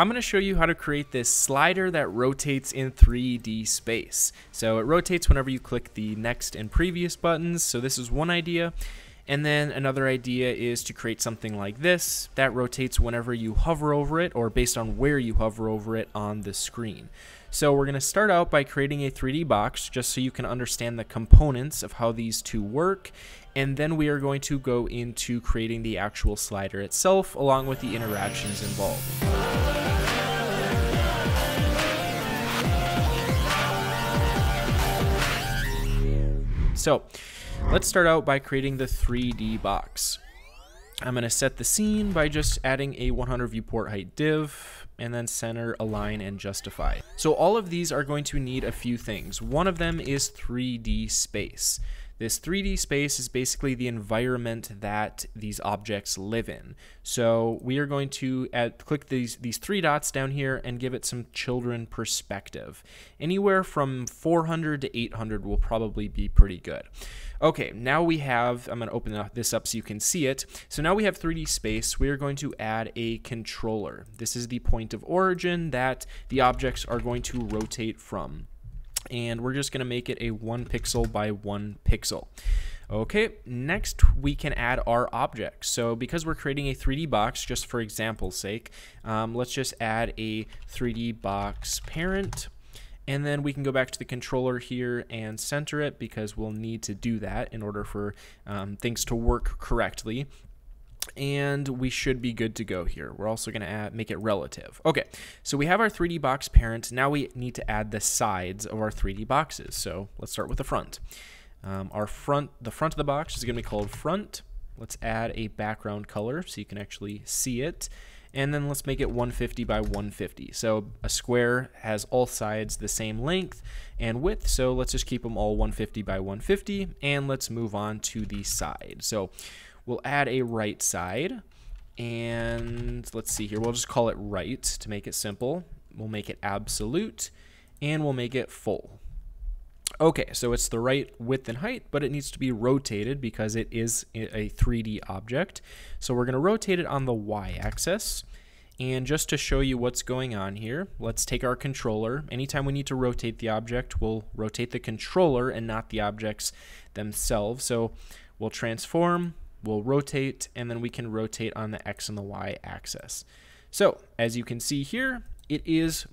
I'm going to show you how to create this slider that rotates in 3D space. So it rotates whenever you click the next and previous buttons. So this is one idea. And then another idea is to create something like this that rotates whenever you hover over it or based on where you hover over it on the screen. So we're going to start out by creating a 3D box just so you can understand the components of how these two work. And then we are going to go into creating the actual slider itself along with the interactions involved. So let's start out by creating the 3D box. I'm going to set the scene by just adding a 100 viewport height div and then center, align, and justify. So all of these are going to need a few things. One of them is 3D space. This 3D space is basically the environment that these objects live in. So we are going to add, click these, these three dots down here and give it some children perspective. Anywhere from 400 to 800 will probably be pretty good. Okay, now we have, I'm going to open this up so you can see it. So now we have 3D space. We are going to add a controller. This is the point of origin that the objects are going to rotate from and we're just going to make it a one pixel by one pixel. Okay, next we can add our objects. So because we're creating a 3D box, just for example's sake, um, let's just add a 3D box parent. And then we can go back to the controller here and center it because we'll need to do that in order for um, things to work correctly and we should be good to go here. We're also going to make it relative. Okay, so we have our 3D box parent. Now we need to add the sides of our 3D boxes. So let's start with the front. Um, our front, the front of the box is going to be called front. Let's add a background color so you can actually see it. And then let's make it 150 by 150. So a square has all sides the same length and width. So let's just keep them all 150 by 150. And let's move on to the side. So We'll add a right side. And let's see here. We'll just call it right to make it simple. We'll make it absolute. And we'll make it full. Okay, so it's the right width and height, but it needs to be rotated because it is a 3D object. So we're going to rotate it on the y-axis. And just to show you what's going on here, let's take our controller. Anytime we need to rotate the object, we'll rotate the controller and not the objects themselves. So we'll transform, we'll rotate, and then we can rotate on the X and the Y axis. So as you can see here, it is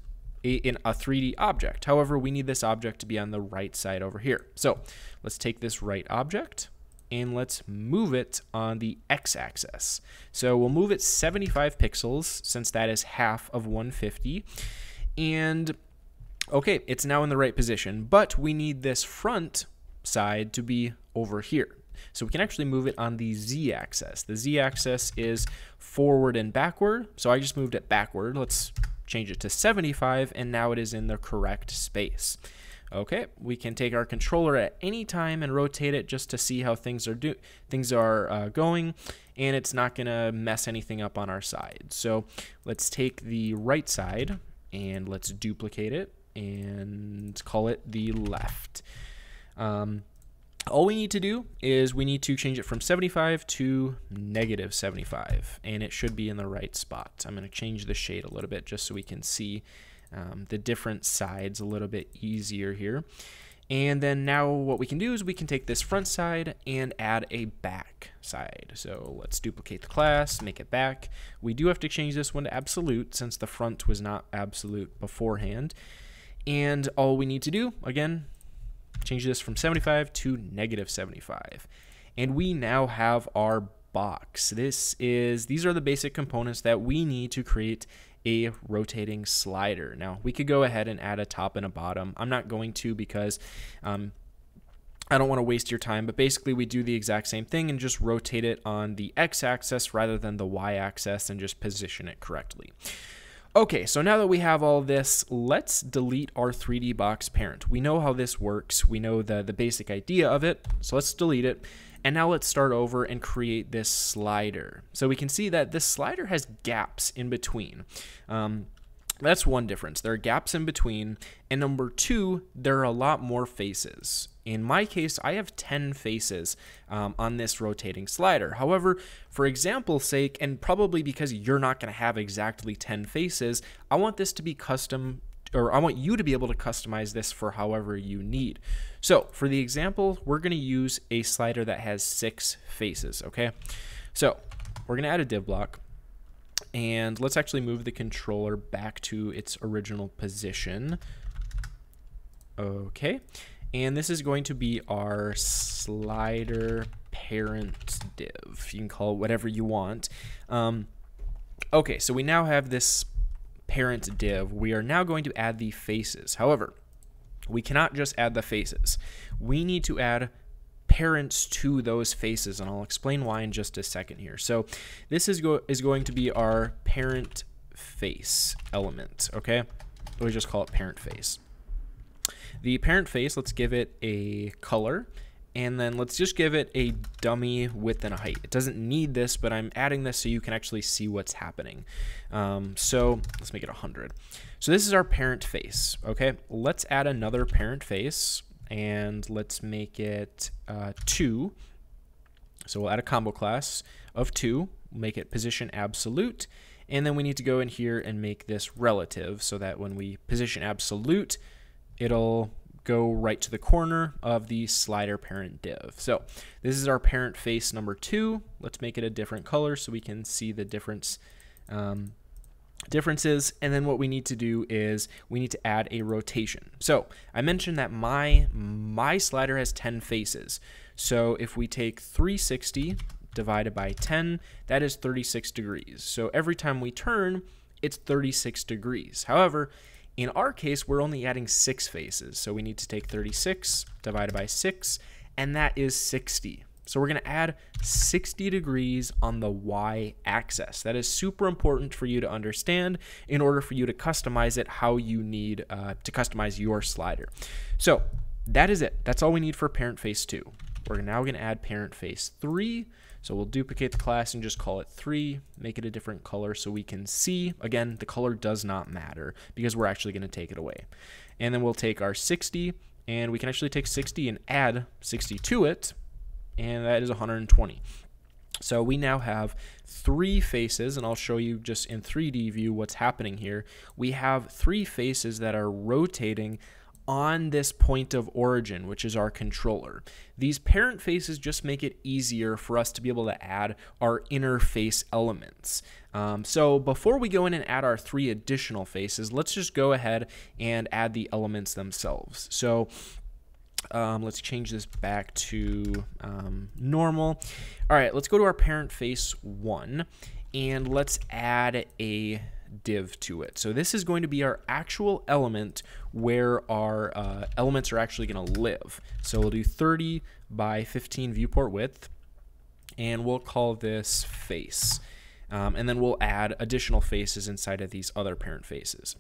a, in a 3D object. However, we need this object to be on the right side over here. So let's take this right object and let's move it on the x-axis. So we'll move it 75 pixels since that is half of 150. And okay, it's now in the right position, but we need this front side to be over here. So we can actually move it on the z-axis. The z-axis is forward and backward. So I just moved it backward. Let's change it to 75 and now it is in the correct space. Okay, we can take our controller at any time and rotate it just to see how things are do things are uh, going, and it's not going to mess anything up on our side. So let's take the right side and let's duplicate it and call it the left. Um, all we need to do is we need to change it from 75 to negative 75 and it should be in the right spot. I'm going to change the shade a little bit just so we can see um, the different sides a little bit easier here. And then now what we can do is we can take this front side and add a back side. So let's duplicate the class, make it back. We do have to change this one to absolute since the front was not absolute beforehand. And all we need to do, again, change this from 75 to negative 75. And we now have our box. This is these are the basic components that we need to create a rotating slider. Now we could go ahead and add a top and a bottom. I'm not going to because um, I don't want to waste your time, but basically we do the exact same thing and just rotate it on the x-axis rather than the y-axis and just position it correctly. Okay, so now that we have all this, let's delete our 3D box parent. We know how this works. We know the, the basic idea of it, so let's delete it. And now let's start over and create this slider. So we can see that this slider has gaps in between. Um, That's one difference. There are gaps in between. And number two, there are a lot more faces. In my case, I have 10 faces um, on this rotating slider. However, for example's sake, and probably because you're not going to have exactly 10 faces, I want this to be custom or I want you to be able to customize this for however you need. So for the example, we're going to use a slider that has six faces, okay? So we're going to add a div block. And let's actually move the controller back to its original position. Okay. And this is going to be our slider parent div. You can call it whatever you want. Um, okay, so we now have this parent div. We are now going to add the faces. However, we cannot just add the faces. We need to add parents to those faces, and I'll explain why in just a second here. So this is, go is going to be our parent face element, okay? We just call it parent face. The parent face, let's give it a color, and then let's just give it a dummy width and a height. It doesn't need this, but I'm adding this so you can actually see what's happening. Um, so let's make it 100. So this is our parent face, okay? Let's add another parent face and let's make it uh, 2. So we'll add a combo class of 2, make it position absolute, and then we need to go in here and make this relative so that when we position absolute, it'll go right to the corner of the slider parent div. So this is our parent face number two. Let's make it a different color so we can see the difference um, differences and then what we need to do is we need to add a rotation. So I mentioned that my my slider has 10 faces. So if we take 360 divided by 10 that is 36 degrees. So every time we turn it's 36 degrees. However in our case we're only adding six faces. So we need to take 36 divided by 6 and that is 60 so we're going to add 60 degrees on the y-axis. That is super important for you to understand in order for you to customize it how you need uh, to customize your slider. So that is it. That's all we need for parent face 2. We're now going to add parent face 3. So we'll duplicate the class and just call it 3, make it a different color so we can see. Again, the color does not matter because we're actually going to take it away. And then we'll take our 60 and we can actually take 60 and add 60 to it and that is 120. So we now have three faces, and I'll show you just in 3D view what's happening here. We have three faces that are rotating on this point of origin, which is our controller. These parent faces just make it easier for us to be able to add our interface elements. Um, so before we go in and add our three additional faces, let's just go ahead and add the elements themselves. So um, let's change this back to um, normal. All right, let's go to our parent face one and let's add a div to it. So this is going to be our actual element where our uh, elements are actually going to live. So we'll do 30 by 15 viewport width and we'll call this face. Um, and then we'll add additional faces inside of these other parent faces.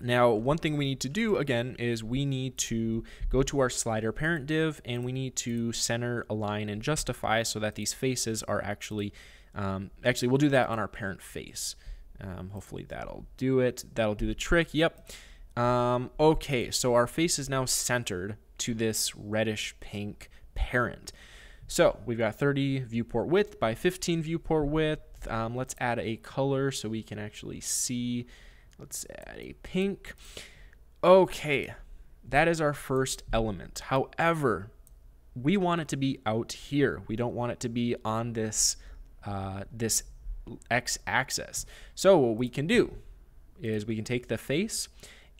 Now, one thing we need to do again is we need to go to our slider parent div and we need to center, align, and justify so that these faces are actually, um, actually we'll do that on our parent face. Um, hopefully that'll do it. That'll do the trick. Yep. Um, okay, so our face is now centered to this reddish pink parent. So we've got 30 viewport width by 15 viewport width. Um, let's add a color so we can actually see Let's add a pink. Okay, that is our first element. However, we want it to be out here. We don't want it to be on this uh, this x-axis. So what we can do is we can take the face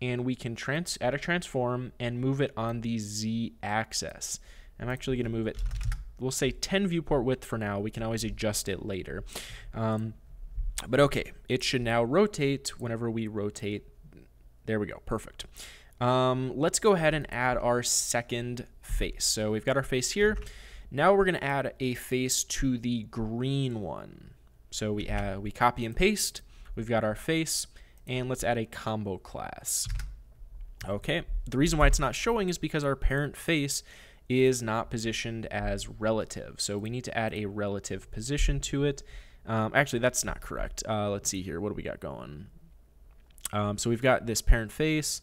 and we can trans add a transform and move it on the z-axis. I'm actually going to move it, we'll say 10 viewport width for now. We can always adjust it later. Um, but okay, it should now rotate whenever we rotate. There we go, perfect. Um, let's go ahead and add our second face. So we've got our face here. Now we're going to add a face to the green one. So we, add, we copy and paste. We've got our face, and let's add a combo class. Okay, the reason why it's not showing is because our parent face is not positioned as relative. So we need to add a relative position to it. Um, actually, that's not correct. Uh, let's see here. What do we got going? Um, so we've got this parent face.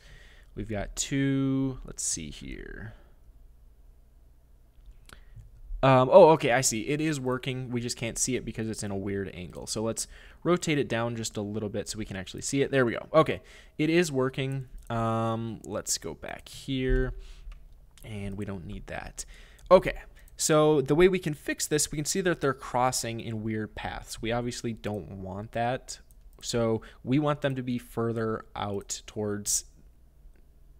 We've got two. Let's see here. Um, oh, okay, I see. It is working. We just can't see it because it's in a weird angle. So let's rotate it down just a little bit so we can actually see it. There we go. Okay, it is working. Um, let's go back here. And we don't need that. Okay, so the way we can fix this, we can see that they're crossing in weird paths. We obviously don't want that. So we want them to be further out towards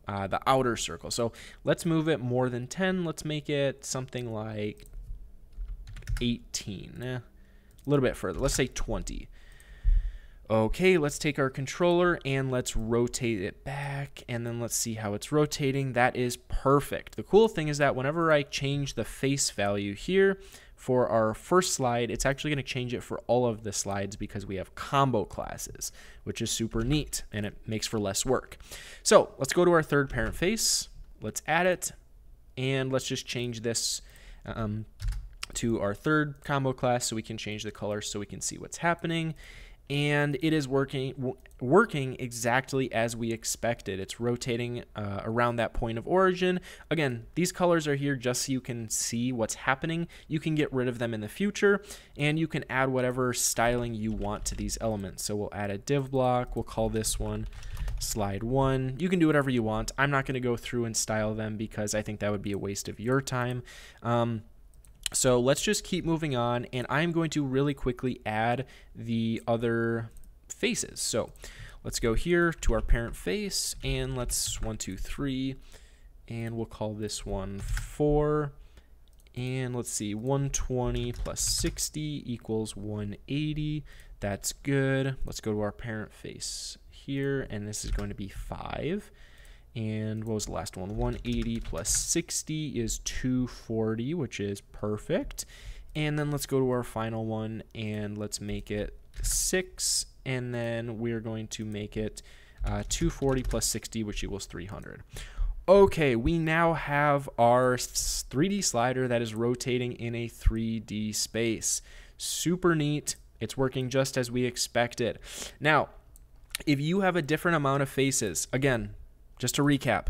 uh, the outer circle. So let's move it more than 10. Let's make it something like 18. Eh, a little bit further. Let's say 20. Okay, let's take our controller and let's rotate it back and then let's see how it's rotating. That is perfect. The cool thing is that whenever I change the face value here for our first slide, it's actually going to change it for all of the slides because we have combo classes, which is super neat and it makes for less work. So let's go to our third parent face. Let's add it and let's just change this um, to our third combo class so we can change the color so we can see what's happening and it is working working exactly as we expected. It's rotating uh, around that point of origin. Again, these colors are here just so you can see what's happening. You can get rid of them in the future, and you can add whatever styling you want to these elements. So we'll add a div block. We'll call this one slide one. You can do whatever you want. I'm not going to go through and style them because I think that would be a waste of your time. Um, so let's just keep moving on, and I'm going to really quickly add the other faces. So let's go here to our parent face, and let's one, two, three, and we'll call this one four. And let's see, 120 plus 60 equals 180. That's good. Let's go to our parent face here, and this is going to be 5. And what was the last one? 180 plus 60 is 240, which is perfect. And then let's go to our final one and let's make it 6. And then we're going to make it uh, 240 plus 60, which equals 300. Okay, we now have our 3D slider that is rotating in a 3D space. Super neat. It's working just as we expected. Now, if you have a different amount of faces, again, just to recap,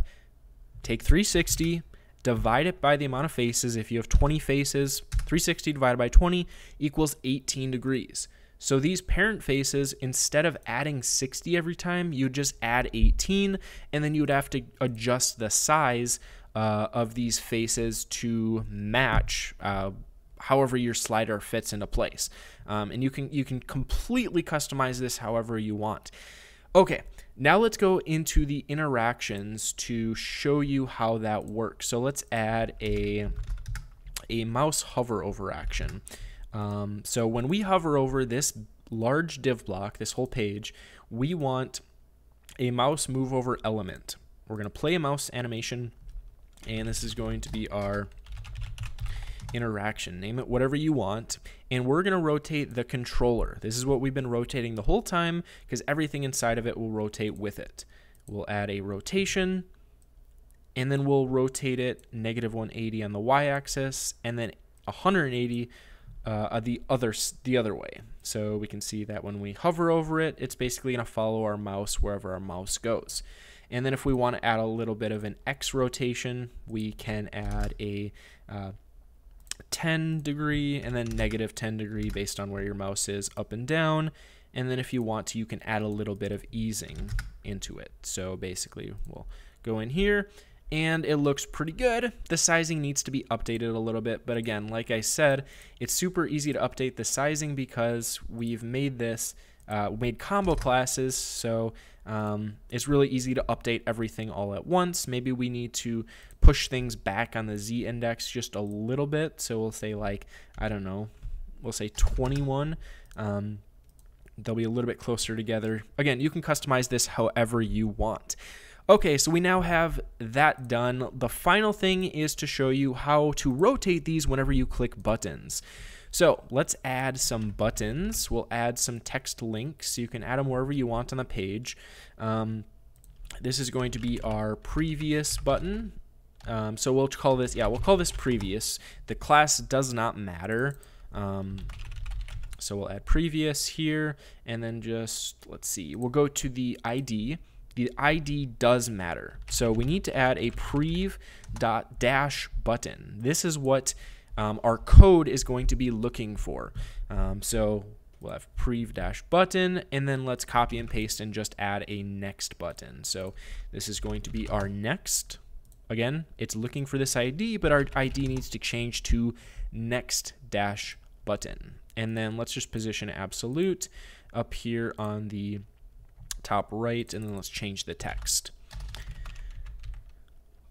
take 360, divide it by the amount of faces. If you have 20 faces, 360 divided by 20 equals 18 degrees. So these parent faces, instead of adding 60 every time, you just add 18, and then you would have to adjust the size uh, of these faces to match uh, however your slider fits into place. Um, and you can you can completely customize this however you want. Okay, now let's go into the interactions to show you how that works. So let's add a, a mouse hover over action. Um, so when we hover over this large div block, this whole page, we want a mouse move over element. We're going to play a mouse animation, and this is going to be our interaction. Name it whatever you want. And we're going to rotate the controller. This is what we've been rotating the whole time because everything inside of it will rotate with it. We'll add a rotation and then we'll rotate it negative 180 on the y-axis and then 180 uh, the other the other way. So we can see that when we hover over it, it's basically going to follow our mouse wherever our mouse goes. And then if we want to add a little bit of an X rotation, we can add a uh, 10 degree and then negative 10 degree based on where your mouse is up and down. And then if you want to, you can add a little bit of easing into it. So basically we'll go in here and it looks pretty good. The sizing needs to be updated a little bit, but again, like I said, it's super easy to update the sizing because we've made this, uh, made combo classes, so um, it's really easy to update everything all at once. Maybe we need to push things back on the z index just a little bit. So we'll say like, I don't know, we'll say 21. Um, they'll be a little bit closer together. Again, you can customize this however you want. Okay, so we now have that done. The final thing is to show you how to rotate these whenever you click buttons. So let's add some buttons. We'll add some text links. You can add them wherever you want on the page. Um, this is going to be our previous button. Um, so we'll call this, yeah, we'll call this previous. The class does not matter. Um, So we'll add previous here and then just, let's see, we'll go to the ID. The ID does matter. So we need to add a prev dot dash button. This is what um, our code is going to be looking for. Um, so we'll have prev dash button and then let's copy and paste and just add a next button. So this is going to be our next. Again, it's looking for this ID, but our ID needs to change to next dash button. And then let's just position absolute up here on the top right, and then let's change the text.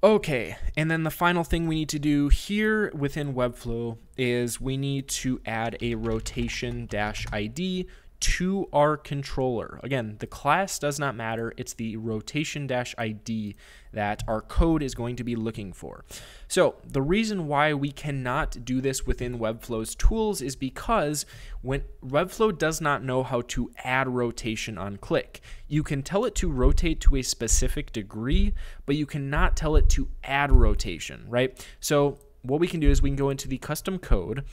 Okay, and then the final thing we need to do here within Webflow is we need to add a rotation dash ID to our controller. Again, the class does not matter. It's the rotation dash ID that our code is going to be looking for. So the reason why we cannot do this within Webflow's tools is because when Webflow does not know how to add rotation on click. You can tell it to rotate to a specific degree, but you cannot tell it to add rotation, right? So what we can do is we can go into the custom code.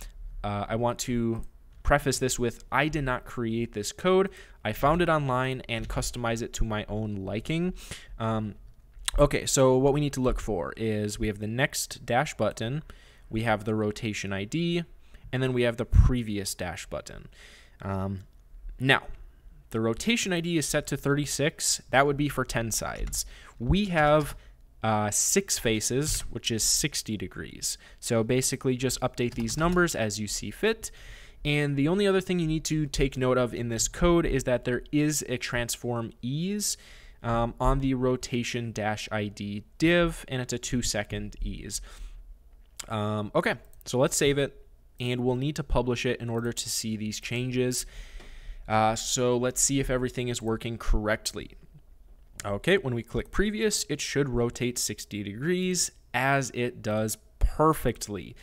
Uh, I want to preface this with I did not create this code. I found it online and customize it to my own liking. Um, okay, so what we need to look for is we have the next dash button, we have the rotation ID, and then we have the previous dash button. Um, now, the rotation ID is set to 36. That would be for 10 sides. We have uh, six faces, which is 60 degrees. So basically, just update these numbers as you see fit. And the only other thing you need to take note of in this code is that there is a transform ease um, on the rotation dash ID div, and it's a two second ease. Um, okay, so let's save it, and we'll need to publish it in order to see these changes. Uh, so let's see if everything is working correctly. Okay, when we click previous, it should rotate 60 degrees as it does perfectly.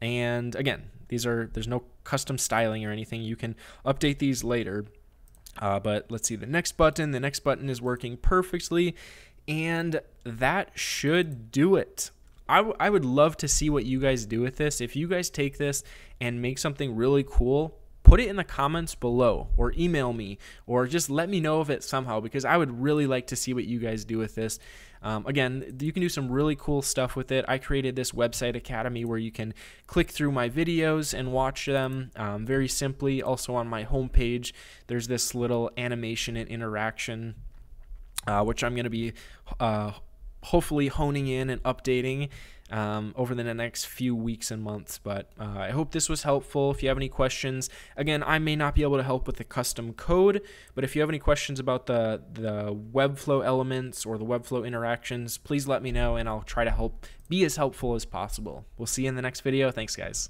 And again, these are there's no custom styling or anything. You can update these later. Uh, but let's see the next button. The next button is working perfectly, and that should do it. I, I would love to see what you guys do with this. If you guys take this and make something really cool, put it in the comments below or email me or just let me know of it somehow because I would really like to see what you guys do with this. Um, again, you can do some really cool stuff with it. I created this website academy where you can click through my videos and watch them um, very simply. Also on my homepage, there's this little animation and interaction, uh, which I'm going to be uh, hopefully honing in and updating um, over the next few weeks and months. But uh, I hope this was helpful. If you have any questions, again, I may not be able to help with the custom code, but if you have any questions about the, the Webflow elements or the Webflow interactions, please let me know and I'll try to help be as helpful as possible. We'll see you in the next video. Thanks, guys.